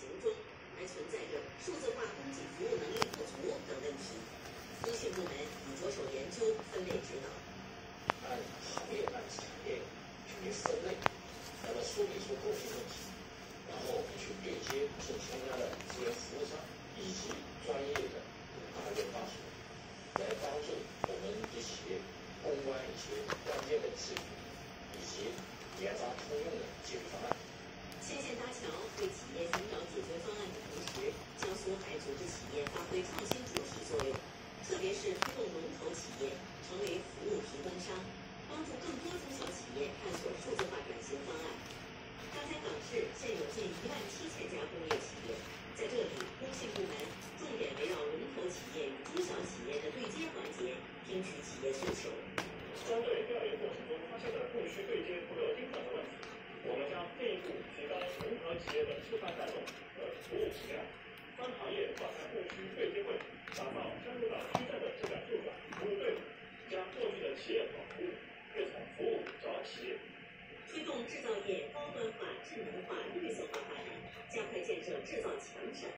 行中，还存在着数字化供给服务能力不足等问题。工信部门已着手研究，分类指导。按行业、按产业进行分类，那么梳理出供应问题，然后去对接正相关的资源服务商以及专业的大研发所，来帮助我们一些攻关一些关键的技术，以及研发通用的技术方案。线线搭桥，为企业寻找解决方案的同时，江苏还组织企企业发挥创新主体作用，特别是推动龙头企业成为服务提供商，帮助更多中小企业探索数字化转型方案。刚才港市现有近一万七千家工业企业，在这里，工信部门重点围绕龙头企业与中小企业的对接环节，听取企业诉求。针对调研过程中发现的供需对接不够精准的问题，我们将进一步提高龙头企业的示范带动和服务质量，分行业召开供需对接会，打造深入到基站的质感运转服务队伍，将过去的企业保护，更好服务找企业。推动制造业高端化、智能化、绿色化发展，加快建设制造强省。